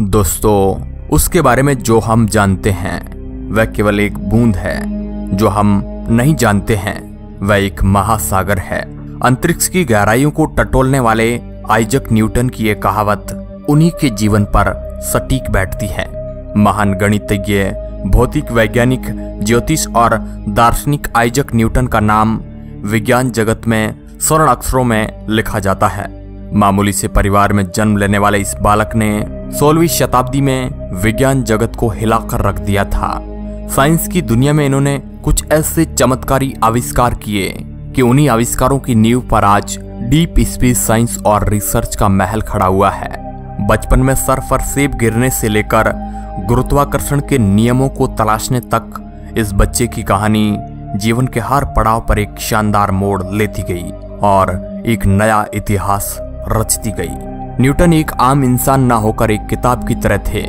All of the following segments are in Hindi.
दोस्तों, उसके बारे में जो हम जानते हैं, वह केवल एक बूंद है। जो हम नहीं जानते हैं, वह एक महासागर है। अंतरिक्ष की गहराइयों को टटोलने वाले आइजक न्यूटन की यह कहावत उन्हीं के जीवन पर सटीक बैठती है। महान गणितज्ञ, भौतिक वैज्ञानिक, ज्योतिष और दार्शनिक आइजक न्यूटन का नाम विज्ञान जगत में स्वर्ण अक्षरों में लिखा जाता है। मामूली से परिवार में जन्म लेने वाले इस बालक ने सोलहवीं शताब्दी में विज्ञान जगत को हिलाकर रख दिया था। साइंस की दुनिया में इन्होंने कुछ ऐसे चमत्कारी आविष्कार किए कि उन्हीं आविष्कारों की नींव पर आज डीप स्पेस साइंस और रिसर्च का महल खड़ा हुआ है। बचपन में सर पर सेब गिरने से लेकर गुरुत्वाकर्षण के नियमों को तलाशने तक इस बच्चे की कहानी जीवन के हर पड़ाव पर एक शानदार मोड़ लेती गई और एक नया इतिहास रचती गई। न्यूटन एक आम इंसान ना होकर एक किताब की तरह थे,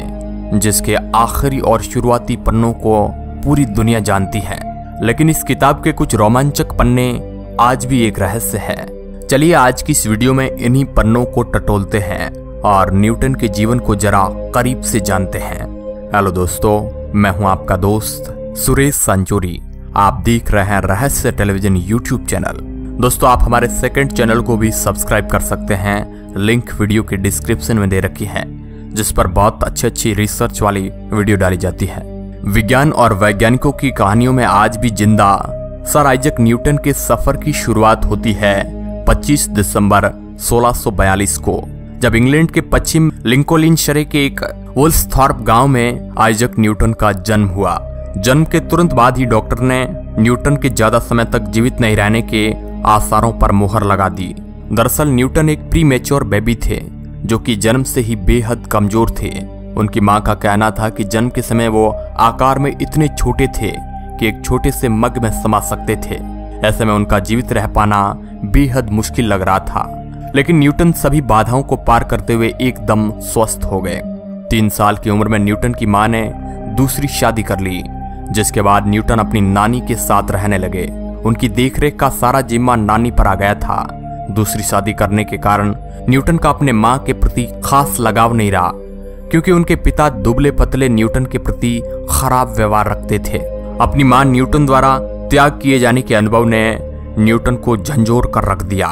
जिसके आखिरी और शुरुआती पन्नों को पूरी दुनिया जानती है। लेकिन इस किताब के कुछ रोमांचक पन्ने आज भी एक रहस्य है। चलिए आज की इस वीडियो में इन्हीं पन्नों को टटोलते हैं और न्यूटन के जीवन को जरा करीब से जानते हैं। हेलो दोस्तों, मैं हूँ आपका दोस्त सुरेश संचोरी। आप देख रहे हैं रहस्य टेलीविज़न यूट्यूब चैनल। दोस्तों, आप हमारे सेकंड चैनल को भी सब्सक्राइब कर सकते हैं। लिंक वीडियो के डिस्क्रिप्शन में दे रखी है, जिस पर बहुत अच्छी अच्छी रिसर्च वाली वीडियो डाली जाती है। विज्ञान और वैज्ञानिकों की कहानियों में आज भी ज़िंदा सर आइजक न्यूटन के सफ़र की शुरुआत होती है 25 दिसंबर 1642 को, जब इंग्लैंड के पश्चिम लिंकोलिन शरे के एक वुल्सथॉर्प गाँव में आइजक न्यूटन का जन्म हुआ। जन्म के तुरंत बाद ही डॉक्टर ने न्यूटन के ज़्यादा समय तक जीवित नहीं रहने के आसारों पर मोहर लगा दी। दरअसल, न्यूटन एक प्री मेच्योर बेबी थे, जो कि जन्म से ही बेहद कमज़ोर थे। उनकी माँ का कहना था कि जन्म के समय वो आकार में इतने छोटे थे कि एक छोटे से मग में समा सकते थे। ऐसे में उनका जीवित रह पाना बेहद मुश्किल लग रहा था। लेकिन न्यूटन सभी बाधाओं को पार करते हुए एकदम स्वस्थ हो गए। तीन साल की उम्र में न्यूटन की माँ ने दूसरी शादी कर ली, जिसके बाद न्यूटन अपनी नानी के साथ रहने लगे। उनकी देखरेख का सारा जिम्मा नानी पर आ गया था। दूसरी शादी करने के कारण न्यूटन का अपने माँ के प्रति खास लगाव नहीं रहा, क्योंकि उनके पिता दुबले पतले न्यूटन के प्रति खराब व्यवहार रखते थे। अपनी माँ न्यूटन द्वारा त्याग किए जाने के अनुभव ने न्यूटन को झंझोर कर रख दिया।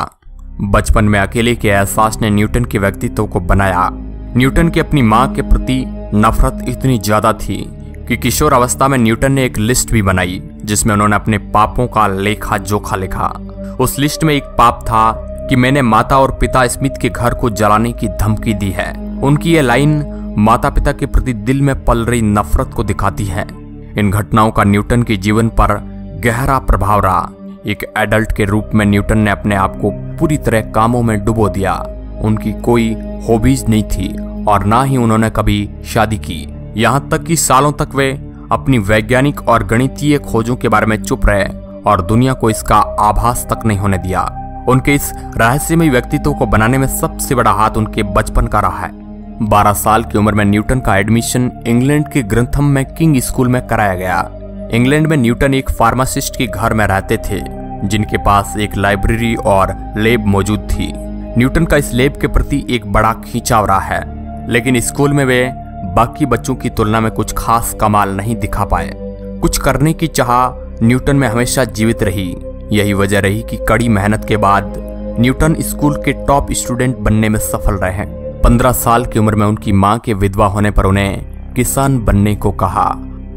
बचपन में अकेले के एहसास ने न्यूटन के व्यक्तित्व को बनाया। न्यूटन की अपनी माँ के प्रति नफरत इतनी ज़्यादा थी कि किशोर अवस्था में न्यूटन ने एक लिस्ट भी बनाई, जिसमें उन्होंने अपने पापों का लेखा जोखा लिखा। उस लिस्ट में एक पाप था कि मैंने माता और पिता स्मिथ के घर को जलाने की धमकी दी है। उनकी यह लाइन माता पिता के प्रति दिल में पल रही नफरत को दिखाती है। इन घटनाओं का न्यूटन के जीवन पर गहरा प्रभाव रहा। एक एडल्ट के रूप में न्यूटन ने अपने आप को पूरी तरह कामों में डुबो दिया। उनकी कोई हॉबीज नहीं थी, और ना ही उन्होंने कभी शादी की। यहाँ तक कि सालों तक वे अपनी वैज्ञानिक और गणितीय खोजों के बारे में चुप रहे और दुनिया को इसका आभास तक नहीं होने दिया। उनके इस रहस्यमय व्यक्तित्व को बनाने में सबसे बड़ा हाथ उनके बचपन का रहा है। 12 साल की उम्र में न्यूटन का एडमिशन इंग्लैंड के ग्रंथम में किंग स्कूल में कराया गया। इंग्लैंड में न्यूटन एक फार्मासिस्ट के घर में रहते थे, जिनके पास एक लाइब्रेरी और लेब मौजूद थी। न्यूटन का इस लेब के प्रति एक बड़ा खींचाव रहा है, लेकिन स्कूल में वे बाकी बच्चों की तुलना में कुछ खास कमाल नहीं दिखा पाए। कुछ करने की चाह न्यूटन में हमेशा जीवित रही। यही वजह रही कि कड़ी मेहनत के बाद न्यूटन स्कूल के टॉप स्टूडेंट बनने में सफल रहे पंद्रह साल की उम्र में उनकी माँ के विधवा होने पर उन्हें किसान बनने को कहा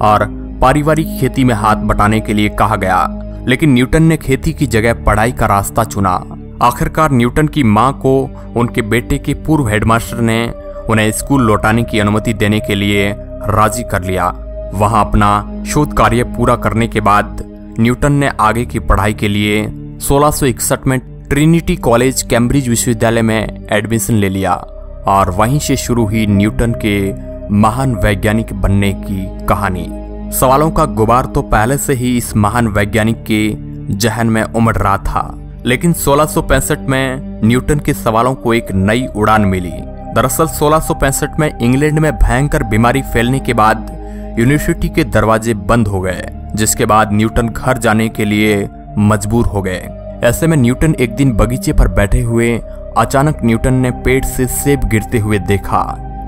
और पारिवारिक खेती में हाथ बटाने के लिए कहा गया। लेकिन न्यूटन ने खेती की जगह पढ़ाई का रास्ता चुना। आखिरकार न्यूटन की माँ को उनके बेटे के पूर्व हेडमास्टर ने उन्हें स्कूल लौटाने की अनुमति देने के लिए राज़ी कर लिया। वहाँ अपना शोध कार्य पूरा करने के बाद न्यूटन ने आगे की पढ़ाई के लिए सोलह में ट्रिनिटी कॉलेज, कैम्ब्रिज विश्वविद्यालय में एडमिशन ले लिया और वहीं से शुरू हुई न्यूटन के महान वैज्ञानिक बनने की कहानी। सवालों का गुबार तो पहले से ही इस महान वैज्ञानिक के जहन में उमड़ रहा था, लेकिन 1665 में न्यूटन के सवालों को एक नई उड़ान मिली। दरअसल 1665 में इंग्लैंड में भयंकर बीमारी फैलने के बाद यूनिवर्सिटी के दरवाजे बंद हो गए, जिसके बाद न्यूटन घर जाने के लिए मजबूर हो गए। ऐसे में न्यूटन एक दिन बगीचे पर बैठे हुए अचानक न्यूटन ने पेट से सेब गिरते हुए देखा,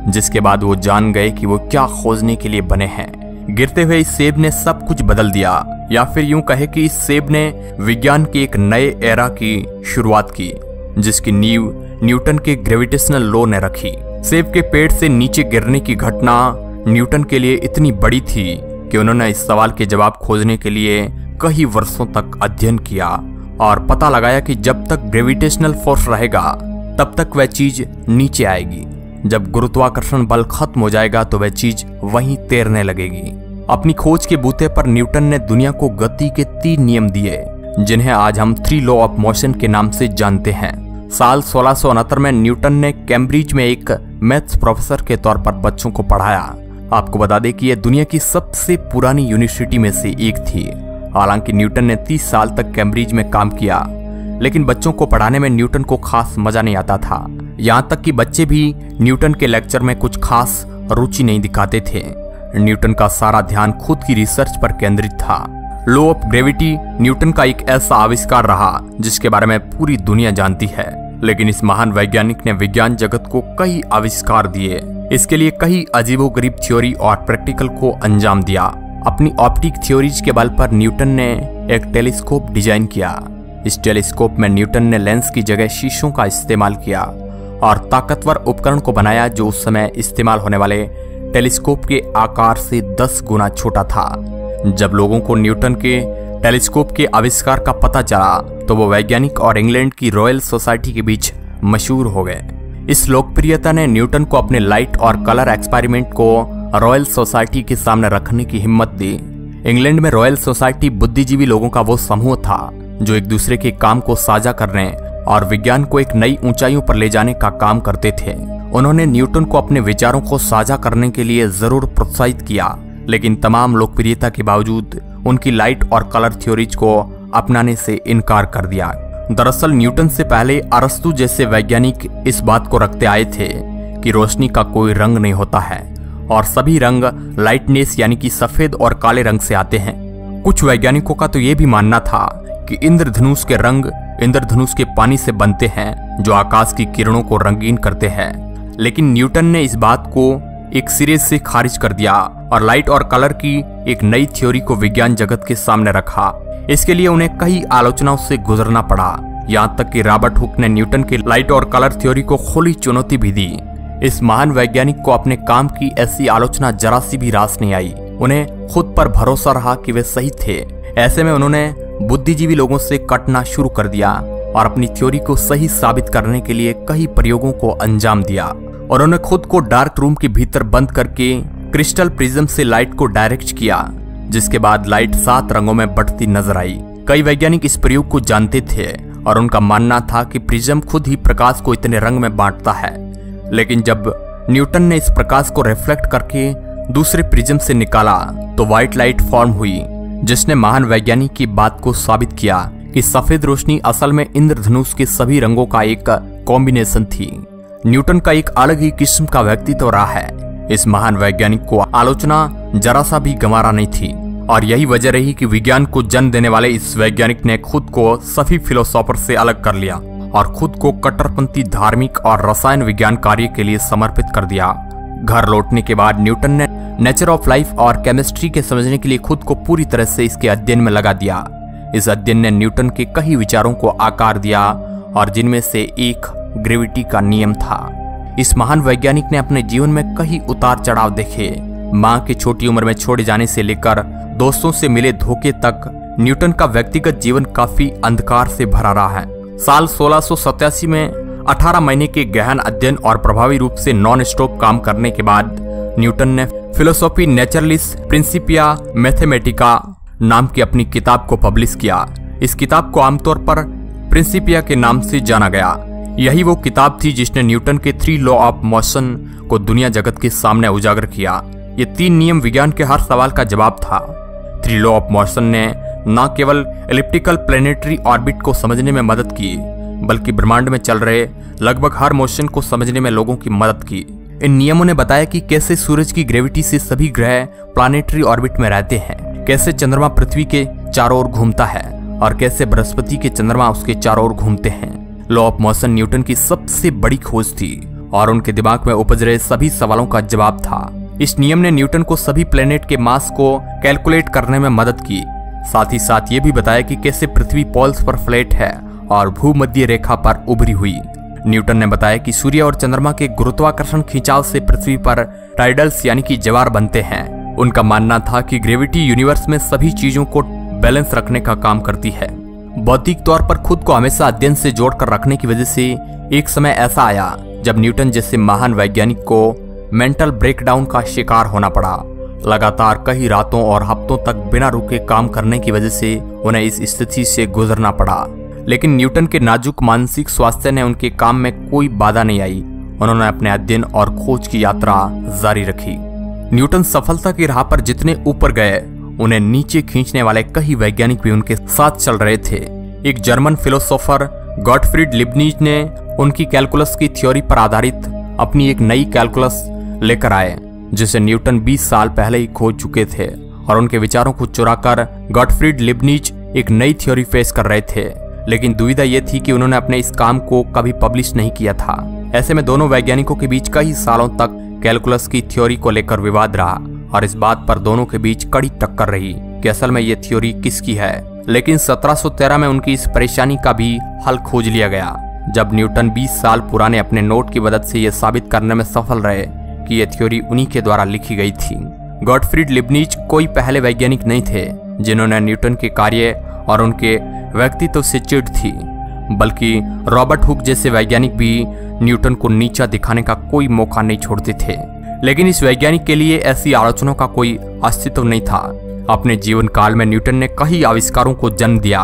जिसके बाद वो जान गए कि वो क्या खोजने के लिए बने हैं। गिरते हुए इस सेब ने सब कुछ बदल दिया, या फिर यूँ कहे कि इस सेब ने विज्ञान के एक नए एरा की शुरुआत की, जिसकी नींव न्यूटन के ग्रेविटेशनल लॉ ने रखी। सेब के पेड़ से नीचे गिरने की घटना न्यूटन के लिए इतनी बड़ी थी कि उन्होंने इस सवाल के जवाब खोजने के लिए कई वर्षों तक अध्ययन किया और पता लगाया कि जब तक ग्रेविटेशनल फोर्स रहेगा, तब तक वह चीज़ नीचे आएगी। जब गुरुत्वाकर्षण बल खत्म हो जाएगा तो वह चीज़ वहीं तैरने लगेगी। अपनी खोज के बूते पर न्यूटन ने दुनिया को गति के तीन नियम दिए, जिन्हें आज हम थ्री लॉ ऑफ़ मोशन के नाम से जानते हैं। साल सोलह में न्यूटन ने कैम्ब्रिज में एक मैथ्स प्रोफेसर के तौर पर बच्चों को पढ़ाया। आपको बता दें कि यह दुनिया की सबसे पुरानी यूनिवर्सिटी में से एक थी। हालाँकि न्यूटन ने 30 साल तक कैम्ब्रिज में काम किया, लेकिन बच्चों को पढ़ाने में न्यूटन को खास मज़ा नहीं आता था। यहाँ तक कि बच्चे भी न्यूटन के लेक्चर में कुछ खास रुचि नहीं दिखाते थे। न्यूटन का सारा ध्यान खुद की रिसर्च पर केंद्रित था। लो ऑफ़ ग्रेविटी न्यूटन का एक ऐसा आविष्कार रहा, जिसके बारे में पूरी दुनिया जानती है। लेकिन इस महान वैज्ञानिक ने विज्ञान जगत को कई आविष्कार दिए। इसके लिए कई अजीबो गरीब थ्योरी और प्रैक्टिकल को अंजाम दिया। अपनी ऑप्टिक थ्योरीज के बल पर न्यूटन ने एक टेलीस्कोप डिज़ाइन किया। इस टेलीस्कोप में न्यूटन ने लेंस की जगह शीशों का इस्तेमाल किया और ताकतवर उपकरण को बनाया जो उस समय इस्तेमाल होने वाले टेलीस्कोप के आकार से 10 गुना छोटा था। जब लोगों को न्यूटन के टेलीस्कोप के आविष्कार का पता चला तो वो वैज्ञानिक और इंग्लैंड की रॉयल सोसाइटी के बीच मशहूर हो गए। इस लोकप्रियता ने न्यूटन को अपने लाइट और कलर एक्सपेरिमेंट को रॉयल सोसाइटी के सामने रखने की हिम्मत दी। इंग्लैंड में रॉयल सोसाइटी बुद्धिजीवी लोगों का वो समूह था, जो एक दूसरे के काम को साझा करने और विज्ञान को एक नई ऊंचाइयों पर ले जाने का काम करते थे। उन्होंने न्यूटन को अपने विचारों को साझा करने के लिए ज़रूर प्रोत्साहित किया, लेकिन तमाम लोकप्रियता के बावजूद उनकी लाइट और कलर थ्योरीज को अपनाने से इनकार कर दिया। दरअसल, न्यूटन से पहले अरस्तु जैसे वैज्ञानिक इस बात को रखते आए थे कि रोशनी का कोई रंग नहीं होता है, और सभी रंग लाइटनेस यानी कि सफ़ेद और काले रंग से आते हैं। कुछ वैज्ञानिकों का तो यह भी मानना था कि इंद्रधनुष के रंग इंद्रधनुष के पानी से बनते हैं, जो आकाश की किरणों को रंगीन करते हैं। लेकिन न्यूटन ने इस बात को एक सिरे से खारिज कर दिया और लाइट और कलर की एक नई थ्योरी को विज्ञान जगत के सामने रखा। इसके लिए उन्हें कई आलोचनाओं से गुजरना पड़ा। यहाँ तक कि रॉबर्ट हुक ने न्यूटन की लाइट और कलर थ्योरी को खुली चुनौती भी दी। इस महान वैज्ञानिक को अपने काम की ऐसी आलोचना जरा सी भी रास नहीं आई। उन्हें खुद पर भरोसा रहा कि वे सही थे। ऐसे में उन्होंने बुद्धिजीवी लोगों से कटना शुरू कर दिया और अपनी थ्योरी को सही साबित करने के लिए कई प्रयोगों को अंजाम दिया। और उन्होंने खुद को डार्क रूम के भीतर बंद करके क्रिस्टल प्रिज्म से लाइट को डायरेक्ट किया, जिसके बाद लाइट सात रंगों में बढ़ती नज़र आई। कई वैज्ञानिक इस प्रयोग को जानते थे और उनका मानना था कि प्रिज्म खुद ही प्रकाश को इतने रंग में बांटता है। लेकिन जब न्यूटन ने इस प्रकाश को रिफ्लेक्ट करके दूसरे प्रिज्म से निकाला तो व्हाइट लाइट फॉर्म हुई, जिसने महान वैज्ञानिक की बात को साबित किया कि सफ़ेद रोशनी असल में इंद्रधनुष के सभी रंगों का एक कॉम्बिनेशन थी। न्यूटन का एक अलग ही किस्म का व्यक्तित्व रहा है। इस महान वैज्ञानिक को आलोचना जरा सा भी गंवारा नहीं थी। और यही वजह रही कि विज्ञान को जन्म देने वाले इस वैज्ञानिक ने खुद को सभी फिलोसोफर से अलग कर लिया और खुद को कट्टरपंथी धार्मिक और रसायन विज्ञान कार्य के लिए समर्पित कर दिया। घर लौटने के बाद न्यूटन ने नेचर ऑफ़ लाइफ और केमिस्ट्री के समझने के लिए खुद को पूरी तरह से इसके अध्ययन में लगा दिया। इस अध्ययन ने न्यूटन के कई विचारों को आकार दिया और जिनमें से एक ग्रेविटी का नियम था। इस महान वैज्ञानिक ने अपने जीवन में कई उतार चढ़ाव देखे। माँ के छोटी उम्र में छोड़े जाने से लेकर दोस्तों से मिले धोखे तक, न्यूटन का व्यक्तिगत जीवन काफ़ी अंधकार से भरा रहा है। साल सोलह में 18 महीने के गहन अध्ययन और प्रभावी रूप से नॉन स्टॉप काम करने के बाद न्यूटन ने फिलोसॉफी नेचरलिस प्रिंसिपिया मैथमेटिका नाम की अपनी किताब को पब्लिश किया। इस किताब को आमतौर पर प्रिंसिपिया के नाम से जाना गया। यही वो किताब थी जिसने न्यूटन के थ्री लॉ ऑफ़ मोशन को दुनिया जगत के सामने उजागर किया। ये तीन नियम विज्ञान के हर सवाल का जवाब था। थ्री लॉ ऑफ़ मोशन ने न केवल इलिप्टिकल प्लेनेटरी ऑर्बिट को समझने में मदद की, बल्कि ब्रह्मांड में चल रहे लगभग हर मोशन को समझने में लोगों की मदद की। इन नियमों ने बताया कि कैसे सूरज की ग्रेविटी से सभी ग्रह प्लानिटरी ऑर्बिट में रहते हैं, कैसे चंद्रमा पृथ्वी के चारों ओर घूमता है, और कैसे बृहस्पति के चंद्रमा उसके चारों ओर घूमते हैं। लॉ ऑफ़ मोशन न्यूटन की सबसे बड़ी खोज थी और उनके दिमाग में उपज रहे सभी सवालों का जवाब था। इस नियम ने न्यूटन को सभी प्लेनेट के मास को कैलकुलेट करने में मदद की। साथ ही साथ ये भी बताया कि कैसे पृथ्वी पॉल्स पर फ्लैट है और भूमध्य रेखा पर उभरी हुई। न्यूटन ने बताया कि सूर्य और चंद्रमा के गुरुत्वाकर्षण खिंचाव से पृथ्वी पर टाइडल्स यानी कि जवार बनते हैं। उनका मानना था कि ग्रेविटी यूनिवर्स में सभी चीज़ों को बैलेंस रखने का काम करती है। बौद्धिक तौर पर खुद को हमेशा अध्ययन से जोड़कर रखने की वजह से एक समय ऐसा आया जब न्यूटन जैसे महान वैज्ञानिक को मेंटल ब्रेकडाउन का शिकार होना पड़ा। लगातार कई रातों और हफ्तों तक बिना रुके काम करने की वजह से उन्हें इस स्थिति से गुजरना पड़ा। लेकिन न्यूटन के नाजुक मानसिक स्वास्थ्य ने उनके काम में कोई बाधा नहीं आई। उन्होंने अपने अध्ययन और खोज की यात्रा जारी रखी। न्यूटन सफलता की राह पर जितने ऊपर गए उन्हें नीचे खींचने वाले कई वैज्ञानिक भी उनके साथ चल रहे थे। एक जर्मन फिलोसोफर गॉडफ्रीड लिबनीज ने उनकी कैलकुलस की थ्योरी पर आधारित अपनी एक नई कैलकुलस लेकर आए, जिसे न्यूटन 20 साल पहले ही खोज चुके थे और उनके विचारों को चुराकर गॉडफ्रीड लिबनीज एक नई थ्योरी फेस कर रहे थे। लेकिन दुविधा यह थी कि उन्होंने अपने इस काम को कभी पब्लिश नहीं किया था। ऐसे में दोनों वैज्ञानिकों के बीच कई सालों तक कैलकुलस की थ्योरी को लेकर विवाद रहा। और इस बात पर दोनों के बीच कड़ी टक्कर रही कि असल में ये थ्योरी किसकी है। लेकिन 1713 में उनकी इस परेशानी का भी हल खोज लिया गया, जब न्यूटन 20 साल पुराने अपने नोट की मदद से यह साबित करने में सफल रहे कि यह थ्योरी उन्हीं के द्वारा लिखी गई थी। गॉडफ्रीड लिबनीज कोई पहले वैज्ञानिक नहीं थे, जिन्होंने न्यूटन के कार्य और उनके व्यक्तित्व से चिट थी, बल्कि रॉबर्ट हुक जैसे वैज्ञानिक भी न्यूटन को नीचा दिखाने का कोई मौका नहीं छोड़ते थे। लेकिन इस वैज्ञानिक के लिए ऐसी आलोचनाओं का कोई अस्तित्व नहीं था। अपने जीवन काल में न्यूटन ने कई आविष्कारों को जन्म दिया।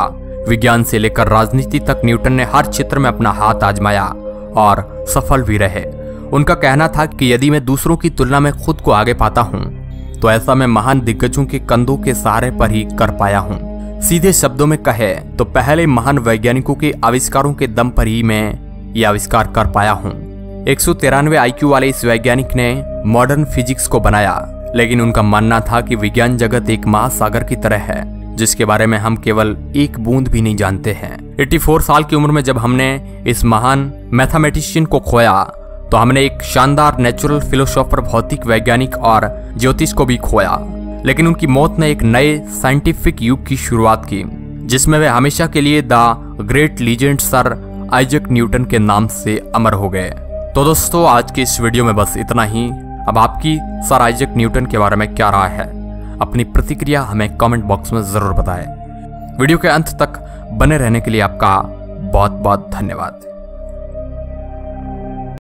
विज्ञान से लेकर राजनीति तक न्यूटन ने हर क्षेत्र में अपना हाथ आजमाया और सफल भी रहे। उनका कहना था कि यदि मैं दूसरों की तुलना में खुद को आगे पाता हूँ तो ऐसा मैं महान दिग्गजों के कंधों के सहारे पर ही कर पाया हूँ। सीधे शब्दों में कहे तो पहले महान वैज्ञानिकों के आविष्कारों के दम पर ही मैं ये आविष्कार कर पाया हूँ। एक सौ तिरानवे आईक्यू वाले इस वैज्ञानिक ने मॉडर्न फिजिक्स को बनाया, लेकिन उनका मानना था कि विज्ञान जगत एक महासागर की तरह है, जिसके बारे में हम केवल एक बूंद भी नहीं जानते हैं। 84 साल की उम्र में जब हमने इस महान मैथमेटिशियन को खोया तो हमने एक शानदार नेचुरल फिलोसोफर, भौतिक वैज्ञानिक और ज्योतिष को भी खोया, लेकिन उनकी मौत ने एक नए साइंटिफिक युग की शुरुआत की, जिसमें वे हमेशा के लिए the great legend sir Isaac Newton के नाम से अमर हो गए। तो दोस्तों, आज के इस वीडियो में बस इतना ही। अब आपकी सर आइजक न्यूटन के बारे में क्या राय है, अपनी प्रतिक्रिया हमें कमेंट बॉक्स में ज़रूर बताएँ। वीडियो के अंत तक बने रहने के लिए आपका बहुत बहुत धन्यवाद।